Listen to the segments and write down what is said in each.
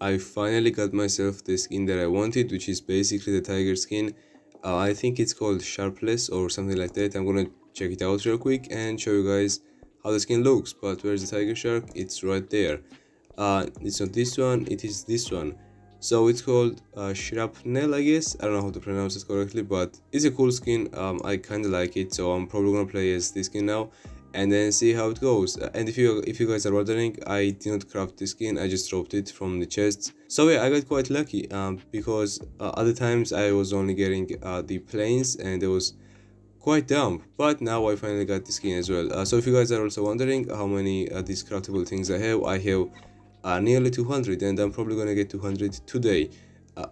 I finally got myself the skin that I wanted, which is basically the tiger skin. Uh, I think it's called Sharpless or something like that. I'm gonna check it out real quick and show you guys how the skin looks. But where's the tiger shark? It's right there. Uh, it's not this one, it is this one. So it's called uh, Shrapnel, I guess. I don't know how to pronounce it correctly, but it's a cool skin. Um, I kind of like it, so I'm probably gonna play as this skin now and then see how it goes. Uh, and if you if you guys are wondering i did not craft the skin i just dropped it from the chests so yeah i got quite lucky um, because uh, other times i was only getting uh, the planes and it was quite dumb. But now i finally got the skin as well. Uh, so if you guys are also wondering how many uh, these craftable things i have i have uh, nearly 200 and i'm probably gonna get 200 today.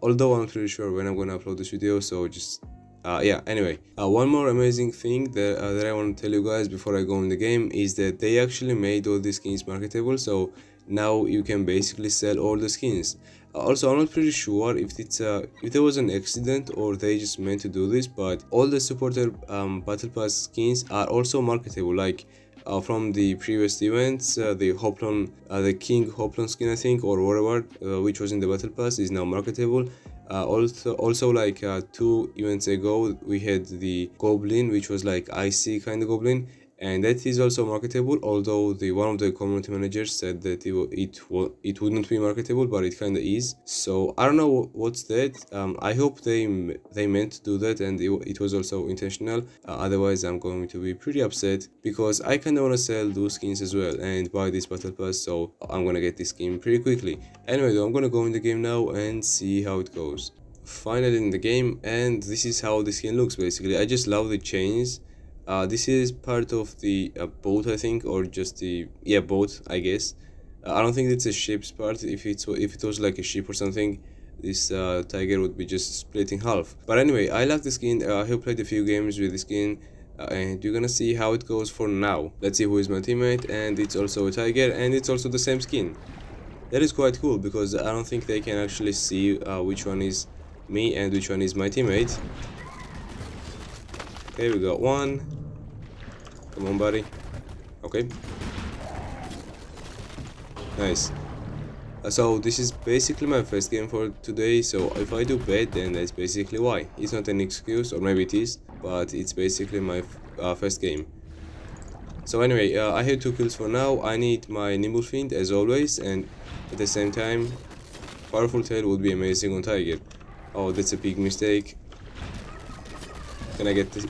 Although i'm pretty sure when i'm gonna upload this video so just uh, yeah anyway uh, one more amazing thing that, uh, that i want to tell you guys before i go in the game is that they actually made all the skins marketable so now you can basically sell all the skins. Also i'm not pretty sure if it's uh, if there was an accident or they just meant to do this but all the supporter um, battle pass skins are also marketable like uh, from the previous events uh, the hoplon uh, the king hoplon skin i think or whatever uh, which was in the battle pass is now marketable uh, also also like uh, two events ago we had the goblin which was like icy kind of goblin and that is also marketable although the one of the community managers said that it it, it wouldn't be marketable but it kind of is. So i don't know what's that. Um, i hope they they meant to do that and it, it was also intentional. Uh, otherwise i'm going to be pretty upset because i kind of want to sell those skins as well and buy this battle pass so i'm gonna get this skin pretty quickly. Anyway though i'm gonna go in the game now and see how it goes. Finally in the game and this is how the skin looks basically. I just love the chains uh, this is part of the uh, boat i think or just the yeah boat i guess. Uh, i don't think it's a ship's part. If it's if it was like a ship or something this uh, tiger would be just split in half. But anyway i like the skin. Uh, i have played a few games with the skin. Uh, and you're gonna see how it goes for now. Let's see who is my teammate. And it's also a tiger and it's also the same skin. That is quite cool because i don't think they can actually see which one is me and which one is my teammate Okay, we got one. Come on, buddy. Okay. Nice. Uh, so this is basically my first game for today, so if I do bad, then that's basically why. It's not an excuse, or maybe it is, but it's basically my uh, first game. So anyway, uh, I have two kills for now. I need my Nimble Fiend as always, and at the same time, Powerful Tail would be amazing on Tiger. Oh, that's a big mistake. Can I get this?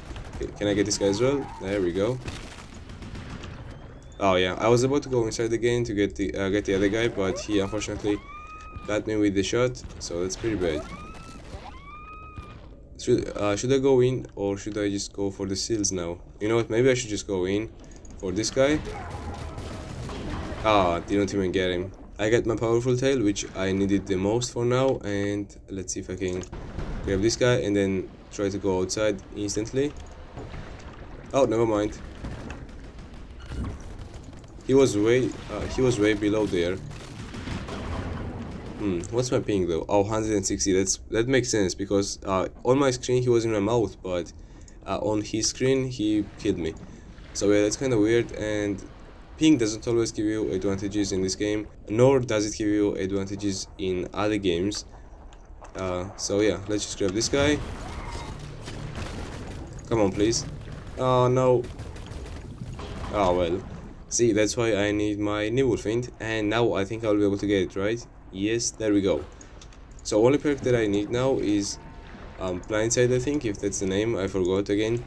Can I get this guy as well? There we go. Oh yeah, I was about to go inside the game to get the uh, get the other guy, but he unfortunately got me with the shot, so that's pretty bad. Should uh, should I go in or should I just go for the seals now? You know what? Maybe I should just go in for this guy. Ah, didn't even get him. I got my powerful tail, which I needed the most for now, and let's see if I can grab this guy and then try to go outside instantly. Oh, never mind. He was way, uh, he was way below there. Hmm, what's my ping though? Oh, 160. That's that makes sense because uh, on my screen he was in my mouth, but uh, on his screen he killed me. So yeah, that's kind of weird. And ping doesn't always give you advantages in this game, nor does it give you advantages in other games. Uh, so yeah, let's just grab this guy. Come on, please. Oh, no. Oh, well. See, that's why I need my Nimble Fiend, and now I think I'll be able to get it, right? Yes, there we go. So only perk that I need now is um, Blindside, I think, if that's the name, I forgot again.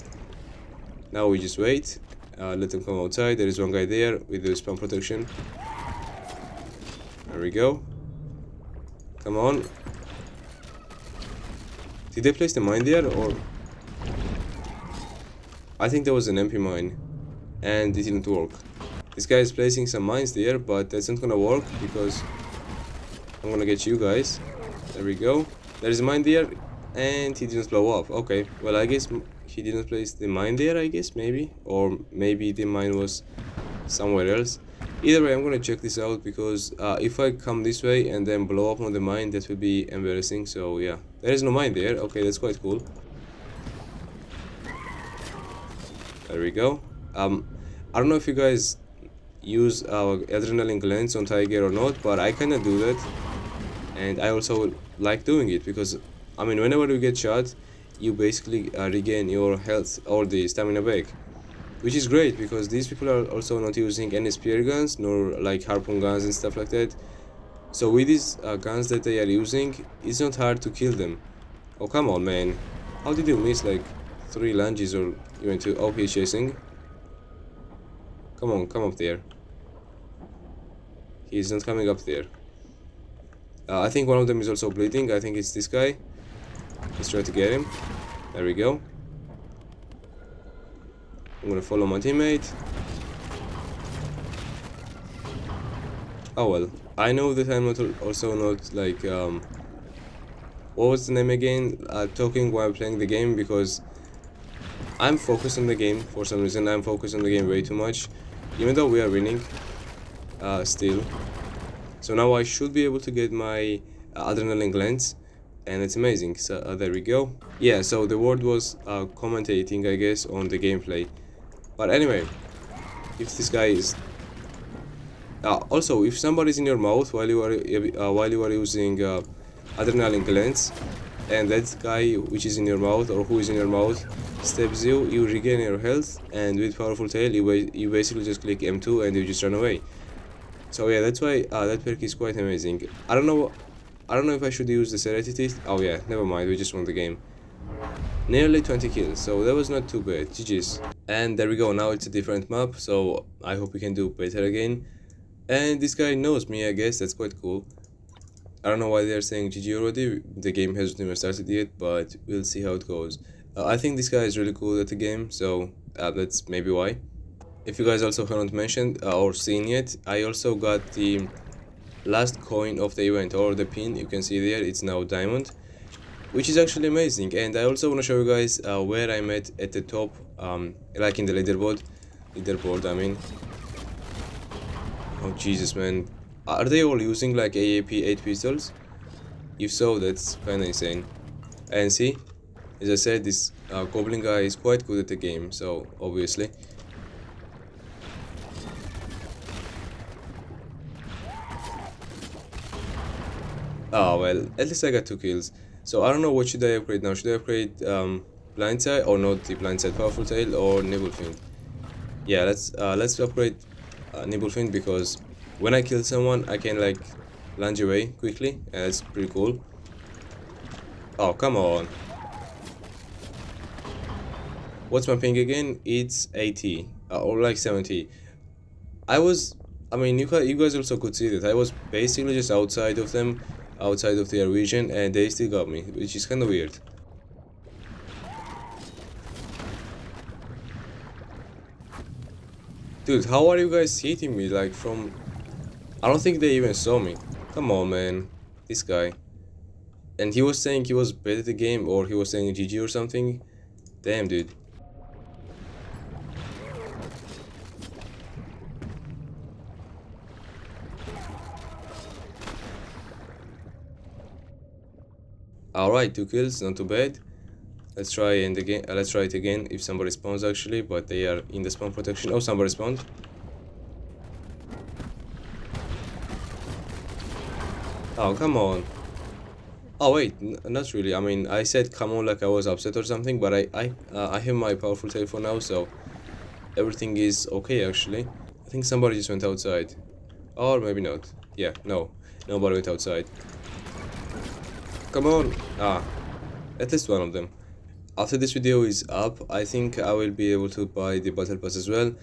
Now we just wait, uh, let them come outside, there is one guy there with the spawn protection. There we go. Come on. Did they place the mine there, or... I think there was an MP mine and it didn't work. This guy is placing some mines there, but that's not gonna work because I'm gonna get you guys. There we go. There's a mine there and he didn't blow up. Okay, well I guess he didn't place the mine there, I guess, maybe. Or maybe the mine was somewhere else. Either way, I'm gonna check this out because uh, if I come this way and then blow up on the mine, that would be embarrassing. So yeah, there is no mine there. Okay, that's quite cool. There we go. Um, I don't know if you guys use our adrenaline glands on Tiger or not, but I kinda do that. and I also like doing it because I mean whenever you get shot you basically uh, regain your health or the stamina back which is great because these people are also not using any spear guns nor like harpoon guns and stuff like that so with these uh, guns that they are using it's not hard to kill them oh come on man how did you miss like three lunges or even two oh he's chasing come on come up there. He's not coming up there. Uh, I think one of them is also bleeding. I think it's this guy. Let's try to get him. There we go. I'm gonna follow my teammate. Oh well, I know that I'm not also not like um, what was the name again? Uh, talking while playing the game because I'm focused on the game for some reason. I'm focused on the game way too much, even though we are winning. Uh, still, so now I should be able to get my uh, adrenaline glands and it's amazing so uh, there we go yeah so the word was uh, commentating I guess on the gameplay but anyway, if this guy is uh, also if somebody is in your mouth while you are uh, while you are using uh, adrenaline glands and that guy which is in your mouth or who is in your mouth stabs you you regain your health and with powerful tail you, you basically just click m2 and you just run away so yeah that's why uh, that perk is quite amazing i don't know i don't know if i should use the serenity oh yeah never mind we just won the game Nearly 20 kills, so that was not too bad, GG's. And there we go, now it's a different map, so I hope we can do better again. And this guy knows me, I guess, that's quite cool. I don't know why they're saying GG already, the game hasn't even started yet, but we'll see how it goes. Uh, I think this guy is really cool at the game, so uh, that's maybe why. If you guys also haven't mentioned uh, or seen yet, I also got the last coin of the event or the pin, you can see there, it's now diamond which is actually amazing. And I also want to show you guys uh, where I'm at at the top um, like in the leaderboard leaderboard I mean. Oh Jesus man. Are they all using like AAP 8 pistols? If so that's kinda insane. And see as I said this uh, goblin guy is quite good at the game so obviously Oh well, at least I got two kills. So I don't know what should I upgrade now. Should I upgrade um, blindside or not the blindside powerful tail or Nimble Fiend? Yeah, let's uh, let's upgrade uh, Nimble Fiend because when I kill someone I can like lunge away quickly and that's pretty cool. Oh come on. What's my ping again? It's 80 uh, or like 70. I was I mean you, you guys also could see that I was basically just outside of them outside of their vision and they still got me, which is kind of weird. Dude, how are you guys hitting me like from... I don't think they even saw me. Come on, man. This guy. And he was saying he was bad at the game or he was saying GG or something. Damn, dude. Alright, two kills, not too bad. Let's try and again. Uh, let's try it again if somebody spawns actually, but they are in the spawn protection. Oh, somebody spawned. Oh, come on. Oh wait, not really. I mean, I said come on like I was upset or something, but I I uh, I have my powerful telephone now, so everything is okay actually. I think somebody just went outside, or maybe not. Yeah, no, nobody went outside. Come on! Ah, at least one of them. After this video is up, I think I will be able to buy the battle pass as well.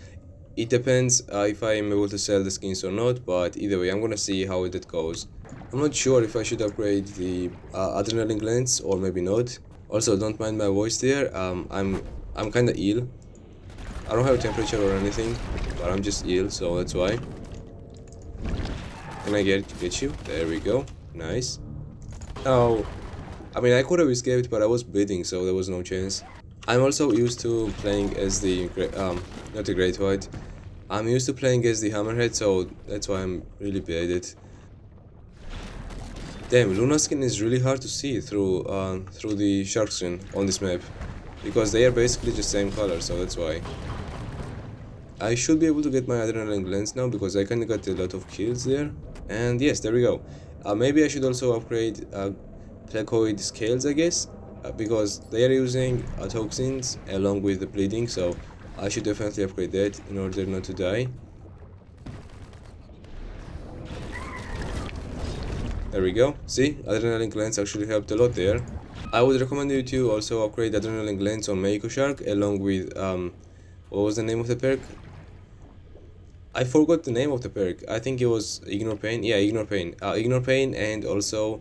It depends uh, if I am able to sell the skins or not, but either way, I'm gonna see how it goes. I'm not sure if I should upgrade the uh, adrenaline glands or maybe not. Also, don't mind my voice there. Um, I'm I'm kind of ill. I don't have a temperature or anything, but I'm just ill, so that's why. Can I get get you? There we go. Nice. Oh, I mean, I could have escaped, but I was bleeding, so there was no chance. I'm also used to playing as the, um, not the Great White. I'm used to playing as the Hammerhead, so that's why I'm really it. Damn, Luna skin is really hard to see through, uh, through the shark skin on this map. Because they are basically the same color, so that's why. I should be able to get my adrenaline glands now, because I kinda got a lot of kills there. And yes, there we go. Uh, maybe I should also upgrade uh, Placoid scales I guess uh, because they are using uh, toxins along with the bleeding so I should definitely upgrade that in order not to die. There we go. See adrenaline glands actually helped a lot there. I would recommend you to also upgrade adrenaline glands on Mako Shark along with um what was the name of the perk I forgot the name of the perk. I think it was Ignore Pain. Yeah, Ignore Pain. Uh, Ignore Pain and also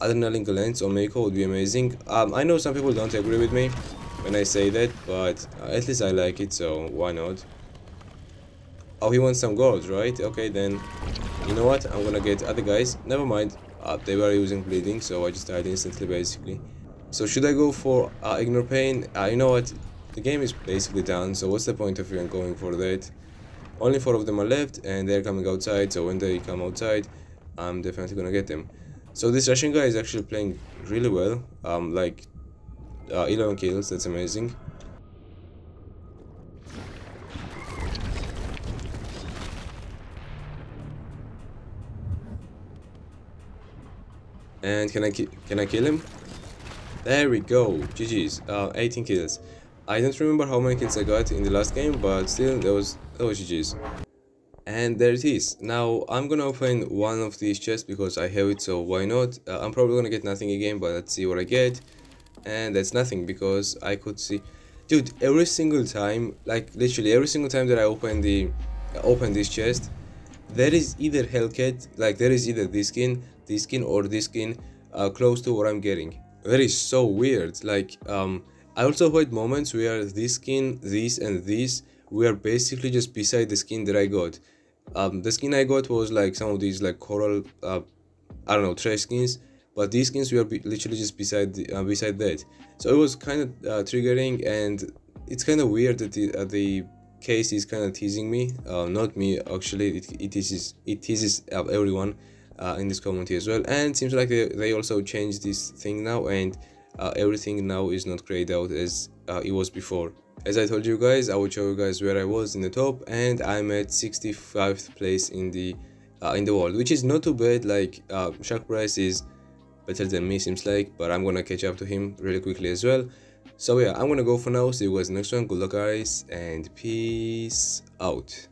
Adrenaline Glands on Mako would be amazing. Um, I know some people don't agree with me when I say that, but uh, at least I like it, so why not? Oh, he wants some gold, right? Okay, then, you know what? I'm gonna get other guys. Never mind. Uh, they were using bleeding, so I just died instantly, basically. So should I go for uh, Ignore Pain? Uh, you know what? The game is basically done, so what's the point of even going for that? Only four of them are left and they're coming outside, so when they come outside, I'm definitely gonna get them. So this Russian guy is actually playing really well, um, like uh, 11 kills, that's amazing. And can I can I kill him? There we go, GG's, uh, 18 kills. I don't remember how many kills I got in the last game, but still, that was, was GG's. And there it is. Now, I'm gonna open one of these chests because I have it, so why not? Uh, I'm probably gonna get nothing again, but let's see what I get. And that's nothing because I could see... Dude, every single time, like literally every single time that I open the uh, open this chest, there is either Hellcat, like there is either this skin, this skin, or this skin uh, close to what I'm getting. That is so weird. Like, um, I also had moments where this skin, this and this were basically just beside the skin that I got. Um, the skin I got was like some of these like coral, uh, I don't know, trash skins, but these skins were literally just beside the, uh, beside that. So it was kind of uh, triggering and it's kind of weird that the, uh, the case is kind of teasing me. Uh, not me, actually, it, it teases, it teases everyone uh, in this community as well. And seems like they, they also changed this thing now and uh, everything now is not grayed out as uh, it was before. As i told you guys i will show you guys where i was in the top and i'm at 65th place in the uh, in the world which is not too bad like uh, shark price is better than me seems like but i'm gonna catch up to him really quickly as well. So yeah i'm gonna go for now see you guys next one good luck guys and peace out